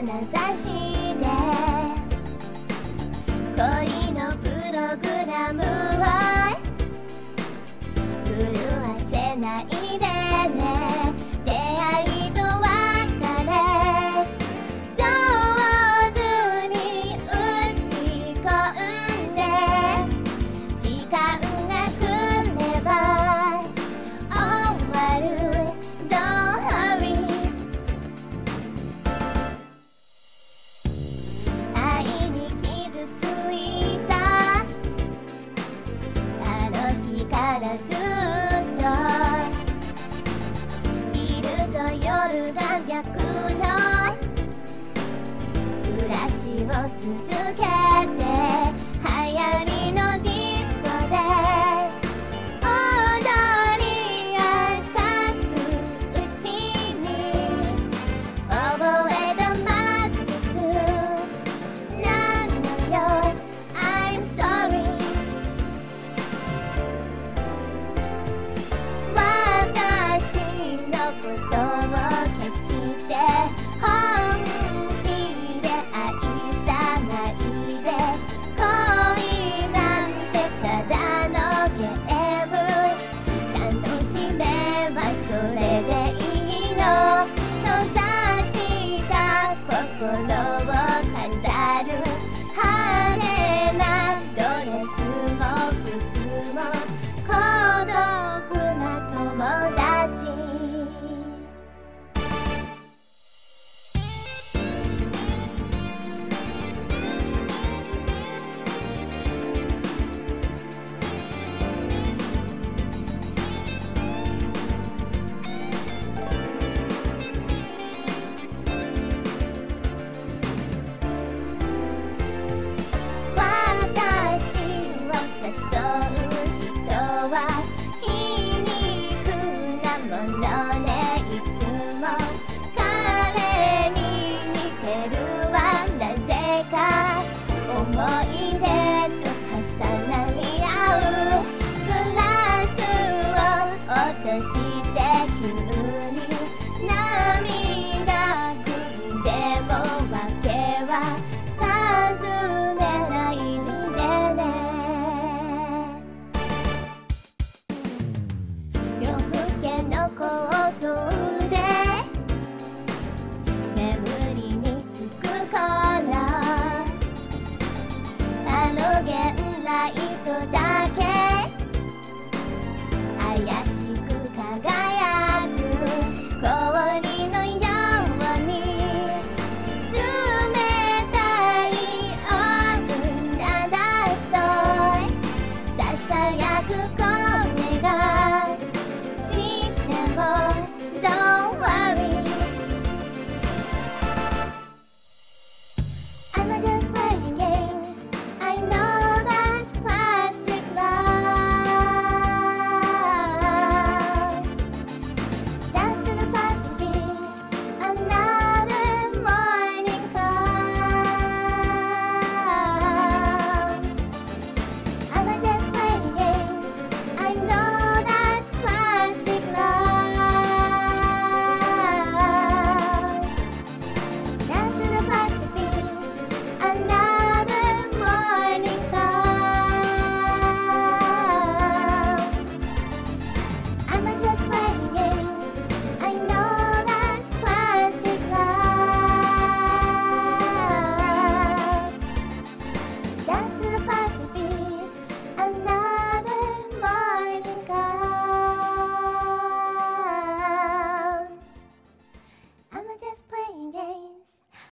眼差しで恋のプログラムを狂わせないでね。からずっと。昼と夜が逆の暮らしを続けは皮肉なものねいつも彼に似てるわなぜか思い出